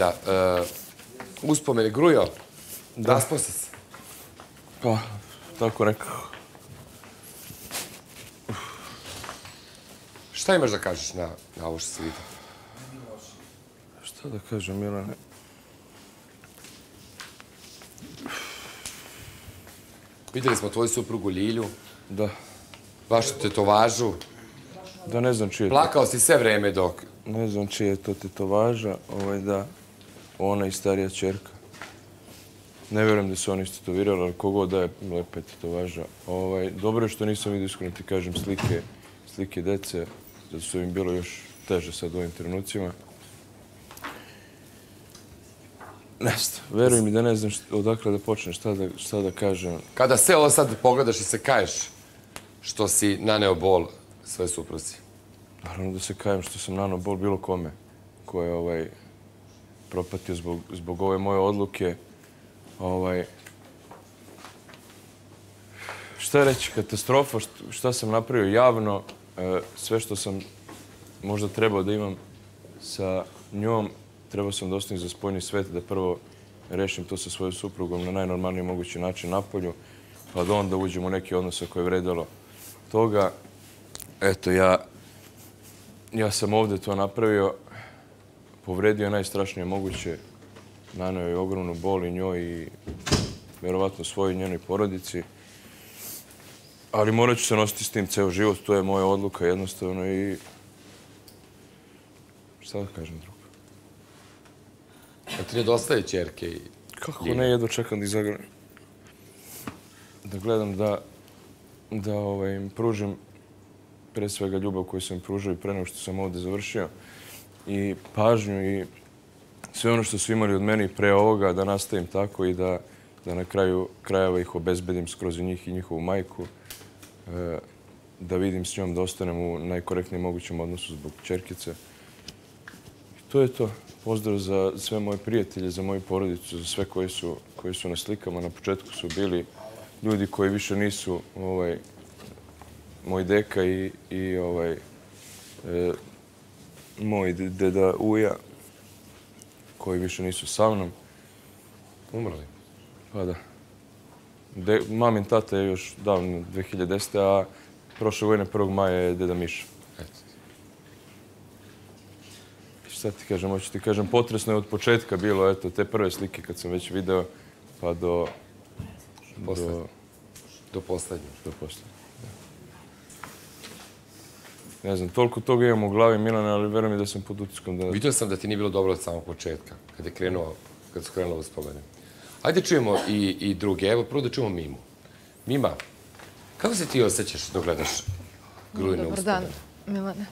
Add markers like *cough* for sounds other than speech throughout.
Da, uh, uspomene Grujo, da. raspao se se. Pa, tako nekako. Šta imaš da kažeš na, na ovo što se vidi? Šta da kažem, Milane? Vidjeli smo tvoju suprugu Lilju. Da. Vašu tetovažu. Da ne znam čije je Plakao si sve vreme dok... Ne znam čije je to tetovaža. Ovaj, da, ona i starija čerka. Ne vjerujem da su oni istetovirali, ali kogod da je lepa tetovaža. Ovaj, dobro je što nisam vidio iskreno ti kažem slike, slike dece, da su im bilo još teže sad u ovim trenucima. Ne znam, veruj mi da ne znam odakle da počnem, šta da, šta da kažem. Kada sve ovo sad pogledaš i se kaješ što si naneo bol svoje supruzi? Naravno da se kajem što sam nanao bol bilo kome ko je ovaj, propatio zbog, zbog ove moje odluke. Ovaj, šta reći, katastrofa, šta sam napravio javno, e, sve što sam možda trebao da imam sa njom, trebao sam da ostavim za spojni svet, da prvo rešim to sa svojom suprugom na najnormalniji mogući način na polju, pa da onda uđem u neki odnos ako je vredalo toga. Eto, ja, ja sam ovde to napravio, povredio najstrašnije moguće, naneo je ogromnu bol i njoj i verovatno svojoj njenoj porodici. Ali morat ću se nositi s tim ceo život, to je moja odluka jednostavno i šta da kažem drugo. A ti nedostaje čerke i... Kako ne, jedno čekam da izagram. Da gledam da, da ovaj, im pružim pre svega ljubav koju sam im pružio i pre nego što sam ovde završio i pažnju i sve ono što su imali od meni pre ovoga da nastavim tako i da, da na kraju krajeva ih obezbedim skroz i njih i njihovu majku. E, da vidim s njom da ostanem u najkorektnijem mogućem odnosu zbog čerkice. I to je to pozdrav za sve moje prijatelje, za moju porodicu, za sve koji su, koji su na slikama. Na početku su bili ljudi koji više nisu ovaj, moj deka i, i ovaj, e, moj deda Uja, koji više nisu sa mnom. Umrli? Pa da. De, mamin tata je još davno 2010. a prošle godine 1. maja je deda Miša. Eto šta ti kažem, hoću ti kažem, potresno je od početka bilo, eto, te prve slike kad sam već video, pa do... Do, do poslednje. Do poslednje. Ne znam, toliko toga imam u glavi, Milane, ali verujem da sam pod utiskom da... Vidio sam da ti nije bilo dobro od samog početka, kad je krenuo, kad su krenulo uspomene. Ajde čujemo i, i druge. Evo, prvo da čujemo Mimu. Mima, kako se ti osjećaš dok gledaš Grujne uspomene? Dobar dan, Milane.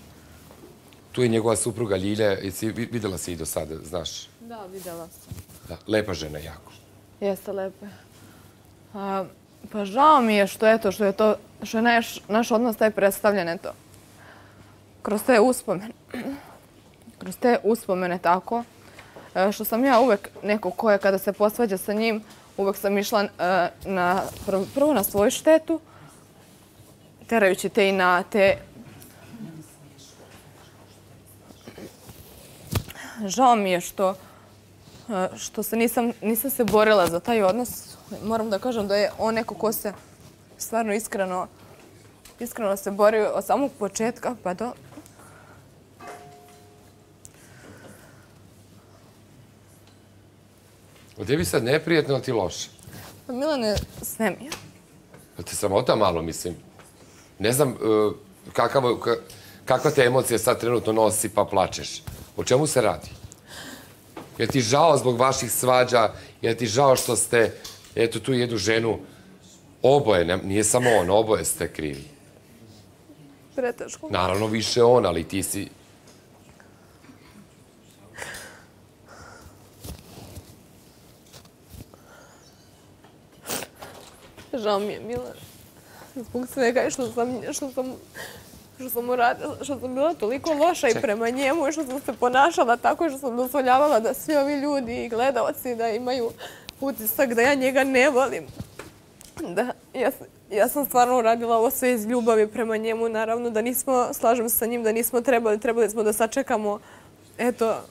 Tu je njegova supruga Ljilja. Videla si i do sada, znaš? Da, videla sam. Da, lepa žena, jako. Jeste lepe. A, pa žao mi je što je to, što je to, što je naš, naš odnos taj predstavljen, eto. Kroz te uspomene. *clears throat* Kroz te uspomene, tako. E, što sam ja uvek neko ko je kada se posvađa sa njim, uvek sam išla e, na, prvo na svoju štetu, terajući te i na te žao mi je što e, što se nisam, nisam se borila za taj odnos. Moram da kažem da je on neko ko se stvarno iskreno iskreno se borio od samog početka pa do... O tebi sad neprijetno, ali ti loše? Pa Milane, sve mi je. Pa te samota malo, mislim. Ne znam uh, kakav, kakva te emocija sad trenutno nosi pa plačeš. O čemu se radi? Je ti žao zbog vaših svađa? Je ti žao što ste, eto, tu jednu ženu, oboje, nije samo on, oboje ste krivi. Preteško. Naravno, više on, ali ti si... Žao mi je, Mila. Zbog svega što sam, što sam što sam uradila, što sam bila toliko loša i prema njemu i što sam se ponašala tako što sam dozvoljavala da svi ovi ljudi i gledalci da imaju utisak da ja njega ne volim. Da, ja, ja sam stvarno uradila ovo sve iz ljubavi prema njemu. Naravno da nismo, slažem se sa njim, da nismo trebali, trebali smo da sačekamo eto,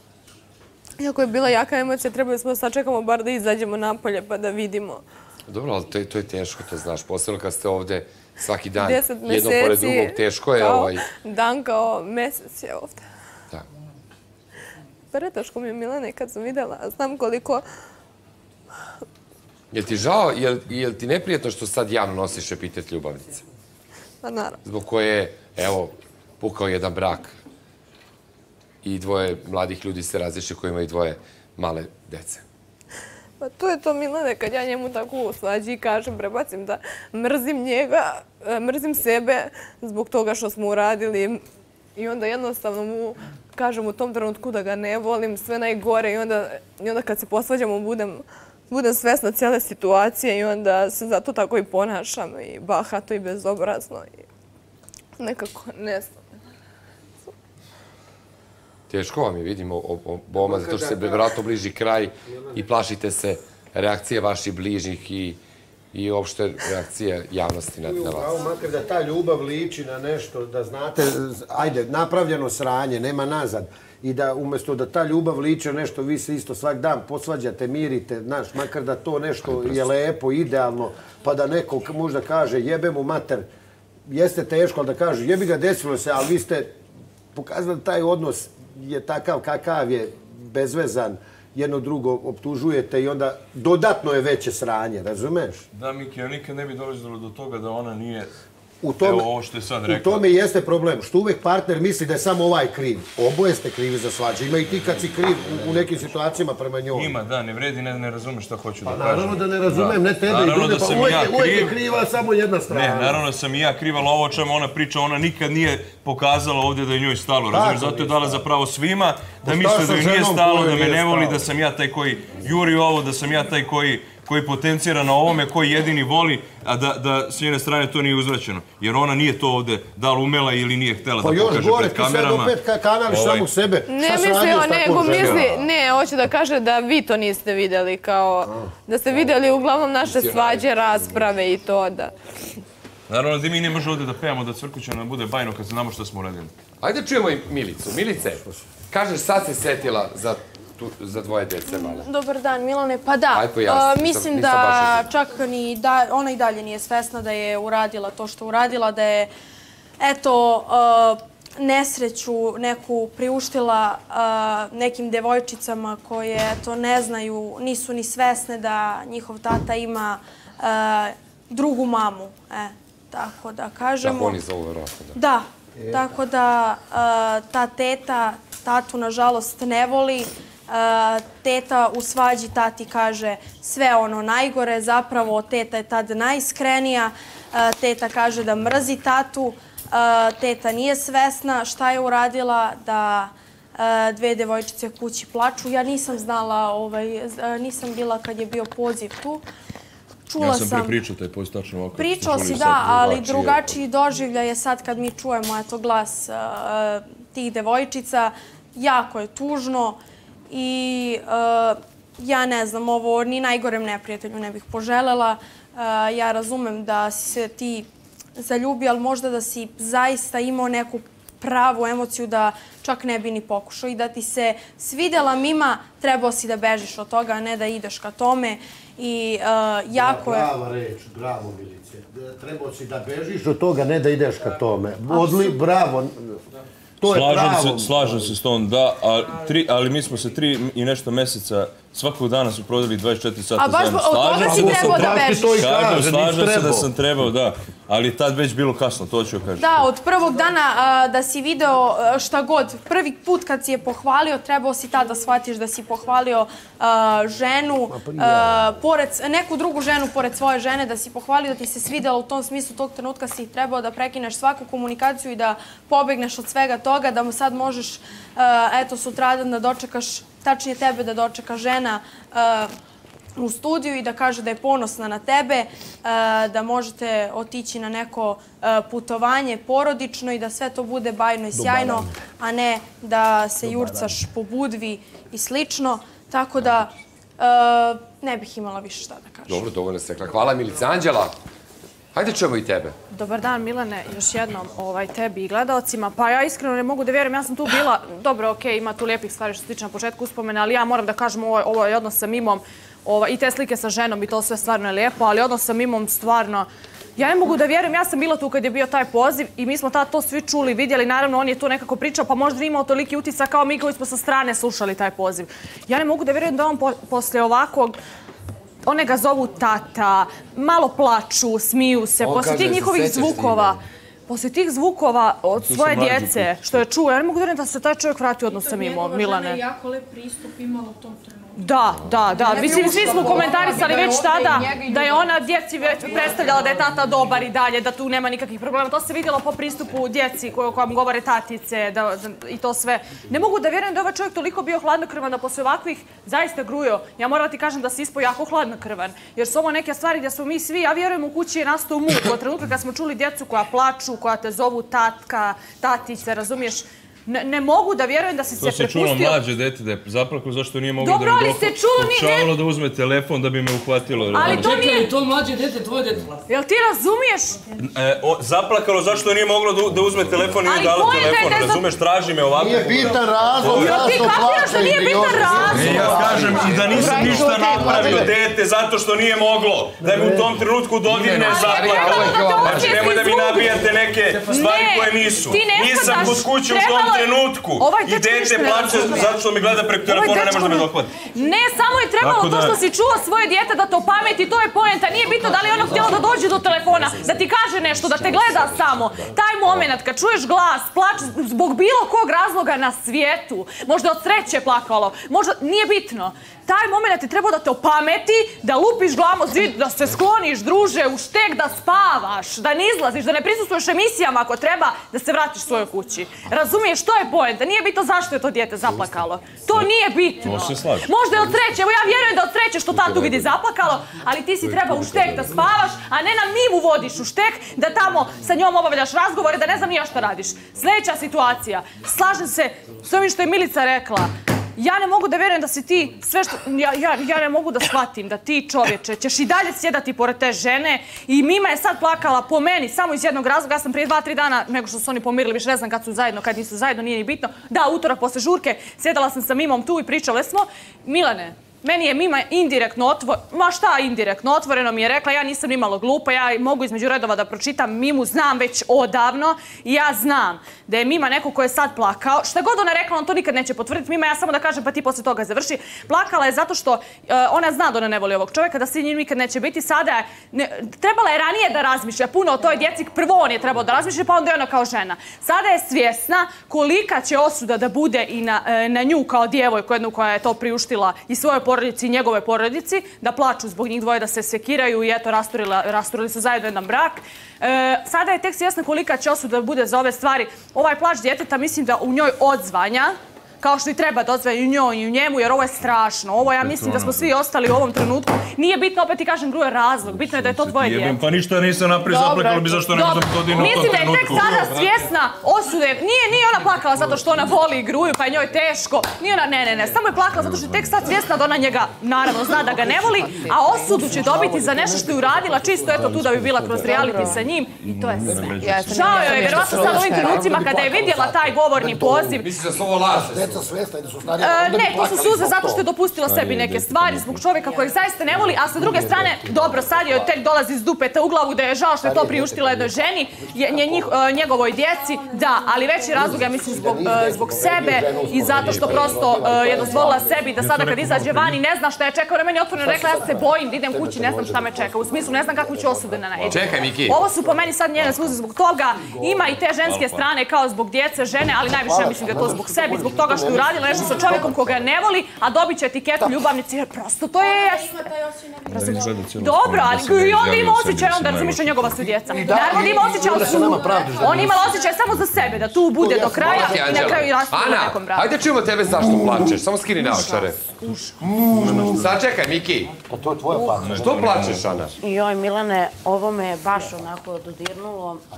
Iako je bila jaka emocija, trebali smo da sačekamo bar da izađemo napolje pa da vidimo. Dobro, ali to je, to je teško, to znaš. Posebno kad ste ovde svaki dan, Deset jedno pored drugog, teško je kao ovaj... dan kao mesec je ovde. Da. Pretaško mi je Milane kad sam videla. Znam koliko... Jel ti žao, jel, jel ti neprijetno što sad javno nosiš epitet ljubavnice? Pa naravno. Zbog koje je, evo, pukao jedan brak i dvoje mladih ljudi se različe koji imaju dvoje male dece. Pa to je to Milane kad ja njemu tako uslađi i kažem, prebacim da mrzim njega, e, mrzim sebe zbog toga što smo uradili i onda jednostavno mu kažem u tom trenutku da ga ne volim, sve najgore i onda, i onda kad se posvađamo budem, budem svesna cijele situacije i onda se zato tako i ponašam i bahato i bezobrazno i nekako ne znam. Teško vam je, vidimo, Boma, zato što se vjerojatno bliži kraj i plašite se reakcije vaših bližnjih i, i uopšte reakcije javnosti na, na vas. Makar da ta ljubav liči na nešto, da znate, ajde, napravljeno sranje, nema nazad. I da umjesto da ta ljubav liči na nešto, vi se isto svak dan posvađate, mirite, znaš, makar da to nešto je lepo, idealno, pa da neko možda kaže jebe mu mater, jeste teško, ali da kaže jebi ga desilo se, ali vi ste pokazali taj odnos je takav kakav je, bezvezan, jedno drugo optužujete i onda dodatno je veće sranje, razumeš? Da, Miki, ja nikad ne bi dolazilo do toga da ona nije... U tome, Evo ovo što je sad U rekla. tome jeste problem, što uvek partner misli da je samo ovaj kriv. Oboje ste krivi za svađu. Ima i ti kad si kriv u, u nekim situacijama prema njoj. Ima, da, ne vredi, ne, ne razumeš šta hoću da Pa kažem. naravno da ne razumem, ne tebe i Naravno druge, da pa sam uvek, ja je- uvek je kriv. kriva samo jedna strana. Ne, naravno da sam i ja kriv, ali ovo o čemu ona priča, ona nikad nije pokazala ovdje da je njoj stalo, razumiješ? Zato je dala zapravo svima da šta misle da joj nije stalo, da me ne voli, da sam ja taj koji juri ovo, da sam ja taj koji koji potencira na ovome, koji jedini voli, a da, da s njene strane to nije uzvraćeno. Jer ona nije to ovdje da li umela ili nije htjela Pa da još pokaže gore, pred ti sad kamerama. opet ka kanališ Ovaj, samog sebe. Ne misli, s nego misli, ne, hoće da kaže da vi to niste vidjeli, kao da ste vidjeli uglavnom naše svađe, rasprave i to da. Naravno da mi ne može ovdje da pevamo, da crkuće nam bude bajno kad znamo što smo uradili. Ajde čujemo i Milicu. Milice, kažeš sad se setila za, tu, za dvoje dece male. Dobar dan, Milane. Pa da, Aj, pojasni, mislim nisam da čak ni da, ona i dalje nije svesna da je uradila to što uradila, da je, eto, nesreću neku priuštila nekim devojčicama koje, eto, ne znaju, nisu ni svesne da njihov tata ima drugu mamu, e, tako da kažemo. Tako oni zovu, verovatno, da. Da, tako da ta teta tatu nažalost ne voli. Teta u svađi tati kaže sve ono najgore, zapravo teta je tad najiskrenija. Teta kaže da mrzi tatu. Teta nije svesna šta je uradila da dve devojčice kući plaču. Ja nisam znala, ovaj, nisam bila kad je bio poziv tu. Čula Ja sam prepričao taj post tačno ovako. Pričao si da, ali drugačiji doživljaj je sad kad mi čujemo eto glas uh, tih devojčica. Jako je tužno i uh, ja ne znam, ovo ni najgorem neprijatelju ne bih poželela. Uh, ja razumem da si se ti zaljubio, ali možda da si zaista imao neku pravu emociju da čak ne bi ni pokušao i da ti se svidjela mima, trebao si da bežiš od toga, a ne da ideš ka tome. I uh, jako je... Brava reč, bravo Milice. Trebao si da bežiš od toga, ne da ideš ka tome. Odli, bravo. To je Slažem pravo. se, slažem se s tom, da, a, tri, ali mi smo se tri i nešto mjeseca, svakog dana su prodali 24 sata A baš zajedno. od toga Slažem si se- trebao da bežiš. to i Kažem, kaže, slažem se da sam trebao, da. Ali tad već bilo kasno, to ću kažem. Da, od prvog dana a, da si video šta god, prvi put kad si je pohvalio, trebao si tada shvatiš da si pohvalio a, ženu, a, pored, neku drugu ženu pored svoje žene, da si pohvalio da ti se svidjela u tom smislu tog trenutka si trebao da prekineš svaku komunikaciju i da pobegneš od svega toga, da mu sad možeš, eto, sutradan da dočekaš, tačnije tebe da dočeka žena a, u studiju i da kaže da je ponosna na tebe, e, da možete otići na neko e, putovanje porodično i da sve to bude bajno i sjajno, a ne da se jurcaš po budvi i slično. Tako da ne bih imala više šta da kažem. Dobro, dovoljno se rekla. Hvala Milice. Anđela, Hajde čujemo i tebe. Dobar dan Milane, još jednom ovaj, tebi i gledalcima. Pa ja iskreno ne mogu da vjerujem, ja sam tu bila, dobro, okej, ima tu lijepih stvari što se tiče na početku uspomena, ali ja moram da kažem ovo, ovo je odnos sa Mimom, ovaj, i te slike sa ženom i to sve stvarno je lijepo, ali odnos sa Mimom stvarno, ja ne mogu da vjerujem, ja sam bila tu kad je bio taj poziv i mi smo tada to svi čuli, vidjeli, naravno on je to nekako pričao, pa možda nije imao toliki utisak kao mi koji smo sa strane slušali taj poziv. Ja ne mogu da vjerujem da on po, posle ovakvog one ga zovu tata, malo plaču, smiju se, On posle kaže tih njihovih zvukova, posle tih zvukova od svoje djece, što je čuo, ja ne mogu da se taj čovjek vrati odnos sa Mimo, Milane. jako lep pristup imala u tom trenutku. Da, da, da. Mislim, svi smo komentarisali već tada da je ona djeci već predstavljala da je tata dobar i dalje, da tu nema nikakvih problema. To se vidjelo po pristupu djeci koje vam govore tatice da, da, i to sve. Ne mogu da vjerujem da je ovaj čovjek toliko bio hladnokrvan da posle ovakvih zaista grujo. Ja moram da ti kažem da se ispo jako hladnokrvan. Jer su ovo neke stvari gdje smo mi svi, ja vjerujem u kući je nastao muk. Od trenutka kad smo čuli djecu koja plaču, koja te zovu tatka, tatice, razumiješ? Ne, ne mogu da vjerujem da si se To se prepustio... čulo mlađe dete da je zaplakao zašto nije moglo Dobro, da ali mi se čulo, ni- pokušavalo da uzme telefon da bi me uhvatilo. Ali to Čekaj, nije... je to mlađe dete, tvoje dete? Jel ti razumiješ? E, o, zaplakalo zašto nije moglo da, da uzme telefon i nije dalo telefon. Razumeš, traži me ovako. Nije bitan razlog, Jel ti kapiraš da nije bitan razlog? E, ja kažem i da nisam ništa napravio dete zato što nije moglo. Da je u tom trenutku dodirne zaplakalo. Znači, nemoj da mi nabijate neke stvari koje nisu. Nisam kod kuće u tom trenutku. Ovaj I dete plače zato što mi gleda preko telefona, ne može da me dohvati. Ne, samo je trebalo Tako to što si čuo svoje dijete da te opameti, to je poenta. Nije bitno da li je ono htjelo da dođe do telefona, da ti kaže nešto, da te gleda samo. Taj moment kad čuješ glas, plač zbog bilo kog razloga na svijetu, možda od sreće plakalo, možda nije bitno. Taj moment je trebao da te opameti, da lupiš glavom zid, da se skloniš, druže, u štek, da spavaš, da ne izlaziš, da ne prisustuješ emisijama ako treba, da se vratiš svojoj kući. Razumiješ, to je poenta. Nije bitno zašto je to dijete zaplakalo. To nije bitno. Možda je od sreće, evo ja vjerujem da od sreće što tatu vidi zaplakalo, ali ti si treba u štek da spavaš, a ne na mimu vodiš u štek, da tamo sa njom obavljaš razgovore, da ne znam ni ja šta radiš. Sljedeća situacija. Slažem se s ovim što je Milica rekla. Ja ne mogu da vjerujem da si ti sve što... Ja, ja, ja ne mogu da shvatim da ti čovječe ćeš i dalje sjedati pored te žene i Mima je sad plakala po meni samo iz jednog razloga. Ja sam prije dva, tri dana, nego što su oni pomirili, više ne znam kad su zajedno, kad nisu zajedno, nije ni bitno. Da, utorak posle žurke, sjedala sam sa Mimom tu i pričale smo. Milane, Meni je Mima indirektno otvoreno, ma šta indirektno, otvoreno mi je rekla, ja nisam nimalo glupa, ja mogu između redova da pročitam Mimu, znam već odavno. I ja znam da je Mima neko ko je sad plakao, šta god ona rekla, on to nikad neće potvrditi, Mima, ja samo da kažem pa ti posle toga završi, plakala je zato što uh, ona zna da ona ne voli ovog čovjeka, da se njim nikad neće biti, sada je, ne, trebala je ranije da razmišlja puno o toj djeci, prvo on je trebao da razmišlja, pa onda je ona kao žena. Sada je svjesna kolika će osuda da bude i na, e, na nju kao djevojku, jednu koja je to priuštila i svojoj porodici i njegove porodici, da plaču zbog njih dvoje, da se sekiraju i eto, rasturili su zajedno jedan brak. E, sada je tek svjesna kolika će osuda da bude za ove stvari. Ovaj plač djeteta mislim da u njoj odzvanja, kao što i treba da odzvanja i u njoj i u njemu, jer ovo je strašno. Ovo ja mislim da smo svi ostali u ovom trenutku. Nije bitno, opet ti kažem, gruje razlog. Bitno je da je to tvoje djete. pa ništa nisam napravio, zaplakalo bi zašto ne Dobro. možda dodirnu u tom Mislim da je tek trenutku. sada svjesna osude. Nije, nije ona plakala zato što ona voli i gruju, pa je njoj teško. Nije ona, ne, ne, ne. Samo je plakala zato što je tek sad svjesna da ona njega, naravno, zna da ga ne voli, a osudu će dobiti za nešto što je uradila, čisto eto tu da bi bila kroz reality sa njim. I to je sve. Žao joj je, vjerovatno sad u ovim trenucima kada je vidjela taj govorni poziv, Misliš da su ovo laže? Deca svjesna i da su starije. E, ne, to su suze zato što je dopustila sebi neke stvari zbog čovjeka kojeg zaista ne voli, a sa druge strane, dobro, sad joj tek dolazi iz dupeta u glavu da je žao što je to priuštila jednoj ženi, je, nje, e, njegovoj djeci, da, ali veći razlog, ja mislim, zbog, e, zbog sebe i zato što prosto je dozvolila sebi da sada kad izađe van i ne zna šta je čekao, ona je meni otvoreno rekla, ja se bojim da idem kući, ne znam šta me čeka, u smislu ne znam kako ću osude na najeti. Čekaj, Miki. Ovo su po meni sad njene sluze zbog toga, ima i te ženske strane kao zbog djece, žene, ali najviše ja mislim da je to zbog sebi, zbog toga što je uradila nešto sa čovjekom koga ne voli, a dobit će etiketu ljubavnici, jer prosto to je... Dobro, ali i onda ima osjećaj, onda razumiješ njegova su djeca. Naravno da ima osjećaj, ali su... On ima osjećaj samo za sebe, da tu bude do kraja ti, i na kraju raspravu u Ana, nekom braku. hajde čujemo tebe zašto plačeš. Samo skini naočare. Sačekaj, Miki. Pa to je tvoja plaka. Što plačeš, Ana? Joj, Milane, ovo me je baš onako dodirnulo. E,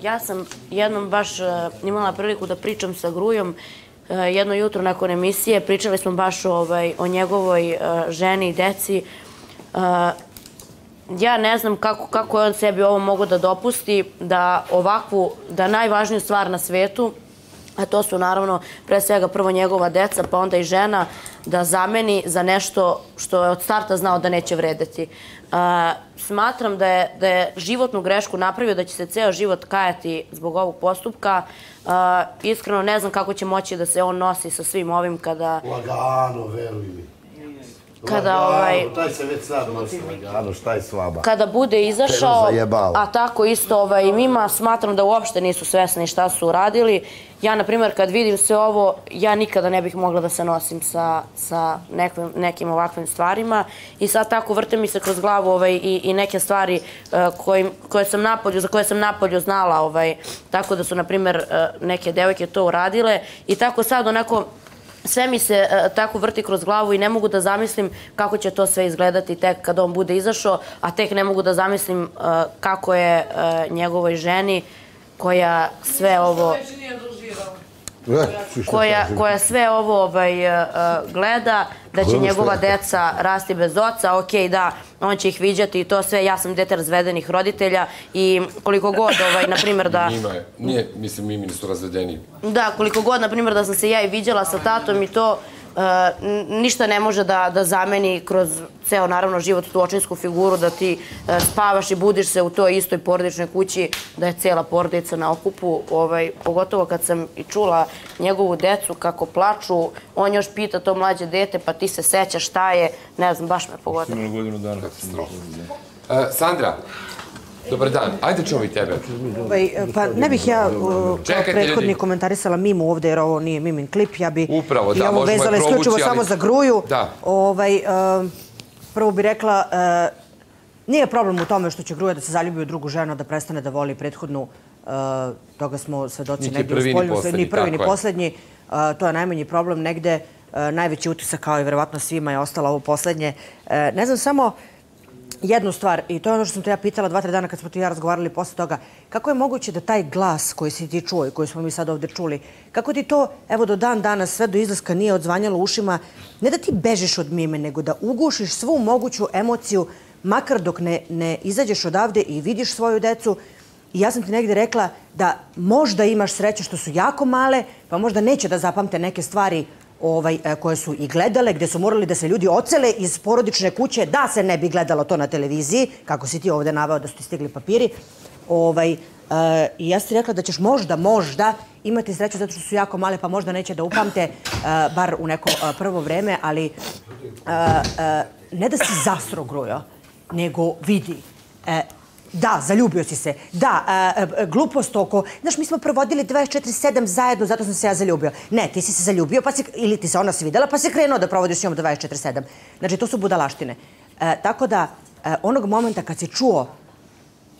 ja sam jednom baš e, imala priliku da pričam sa Grujom Eh, jedno jutro nakon emisije. Pričali smo baš ovaj, o njegovoj eh, ženi i deci. Eh, ja ne znam kako, kako je on sebi ovo mogo da dopusti, da ovakvu, da najvažniju stvar na svetu, a to su naravno pre svega prvo njegova deca, pa onda i žena, da zameni za nešto što je od starta znao da neće vredeti. E, smatram da je, da je životnu grešku napravio, da će se ceo život kajati zbog ovog postupka. E, iskreno ne znam kako će moći da se on nosi sa svim ovim kada... Lagano, veruj mi kada ovaj taj se već sad nosi lagano šta je s vama kada bude izašao a tako isto ovaj mima smatram da uopšte nisu svesni šta su uradili. Ja na primjer kad vidim sve ovo ja nikada ne bih mogla da se nosim sa sa nekim nekim ovakvim stvarima. I sad tako vrte mi se kroz glavu ovaj i i neke stvari uh, koje koje sam napolju za koje sam napolju znala ovaj. Tako da su na primjer uh, neke devojke to uradile. I tako sad onako sve mi se e, tako vrti kroz glavu i ne mogu da zamislim kako će to sve izgledati tek kad on bude izašao, a tek ne mogu da zamislim e, kako je e, njegovoj ženi koja sve ovo koja, koja sve ovo ovaj, uh, gleda, da će njegova deca rasti bez oca, ok, da, on će ih viđati i to sve, ja sam dete razvedenih roditelja i koliko god, ovaj, na primjer da... *laughs* Njima je, nije, mislim, mimi su razvedeni. Da, koliko god, na primjer, da sam se ja i viđala sa tatom i to, ništa ne može da, da zameni kroz ceo, naravno, život tu očinsku figuru, da ti e, spavaš i budiš se u toj istoj porodičnoj kući, da je cela porodica na okupu. Ovaj, pogotovo kad sam i čula njegovu decu kako plaču, on još pita to mlađe dete, pa ti se sećaš šta je, ne znam, baš me pogotovo. Imamo godinu dana. Uh, Sandra, Dobar dan, ajde čujem i tebe. Ovaj, pa ne bih ja kao prethodni komentarisala Mimu ovde, jer ovo nije Mimin klip. Ja bi Upravo, da, je provući, isključivo samo za gruju. Da. Ovaj, prvo bih rekla, nije problem u tome što će gruja da se zaljubi u drugu ženu, da prestane da voli prethodnu. Toga smo svedoci negdje u spolju. Ni prvi, ni poslednji. To je najmanji problem. Negde najveći utisak, kao i verovatno svima, je ostalo ovo poslednje. Ne znam, samo jednu stvar, i to je ono što sam te ja pitala dva, tre dana kad smo ti ja razgovarali posle toga, kako je moguće da taj glas koji si ti čuo i koji smo mi sad ovdje čuli, kako ti to, evo do dan danas, sve do izlaska nije odzvanjalo ušima, ne da ti bežiš od mime, nego da ugušiš svu moguću emociju, makar dok ne, ne izađeš odavde i vidiš svoju decu, I ja sam ti negdje rekla da možda imaš sreće što su jako male, pa možda neće da zapamte neke stvari ovaj, e, koje su i gledale, gdje su morali da se ljudi ocele iz porodične kuće, da se ne bi gledalo to na televiziji, kako si ti ovdje naveo da su ti stigli papiri. Ovaj, e, I ja sam rekla da ćeš možda, možda imati sreću zato što su jako male, pa možda neće da upamte, e, bar u neko prvo vreme, ali ne da si zasro grujo, nego vidi. Da, zaljubio si se. Da, e, e, glupost oko... Znaš, mi smo provodili 24-7 zajedno, zato sam se ja zaljubio. Ne, ti si se zaljubio, pa si, ili ti se ona svidela, pa si krenuo da provodiš s njom 24-7. Znači, to su budalaštine. E, tako da, onog momenta kad si čuo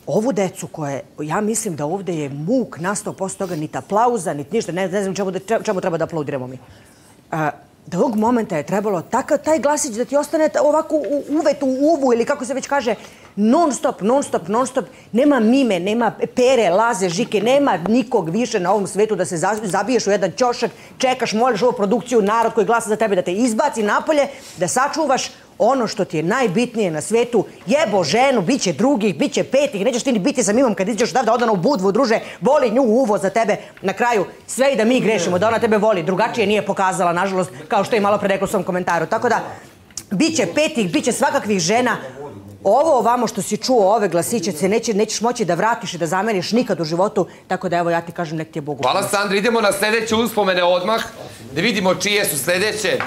ovu decu koje, ja mislim da ovde je muk nastao posle toga, niti aplauza, niti ništa, ne, ne znam čemu, da, čemu treba da aplaudiramo mi. Uh, da ovog momenta je trebalo takav, taj glasić da ti ostane ovako u, uvet u uvu ili kako se već kaže, non stop, non stop, non stop. Nema mime, nema pere, laze, žike, nema nikog više na ovom svetu da se zabiješ u jedan ćošak, čekaš, moliš ovu produkciju, narod koji glasa za tebe da te izbaci napolje, da sačuvaš ono što ti je najbitnije na svetu, jebo ženu, bit će drugih, bit će petih, nećeš ti ni biti sa mimom kad iđeš odavde odano u budvu, druže, voli nju uvo za tebe. Na kraju, sve i da mi grešimo, da ona tebe voli, drugačije nije pokazala, nažalost, kao što je malo pre rekao u svom komentaru. Tako da, bit će petih, bit će svakakvih žena, ovo ovamo što si čuo, ove glasiće, se neće, nećeš moći da vratiš i da zameniš nikad u životu, tako da evo ja ti kažem nek ti je Bogu. Hvala Sandra, idemo na sljedeće uspomene odmah, da vidimo čije su sljedeće.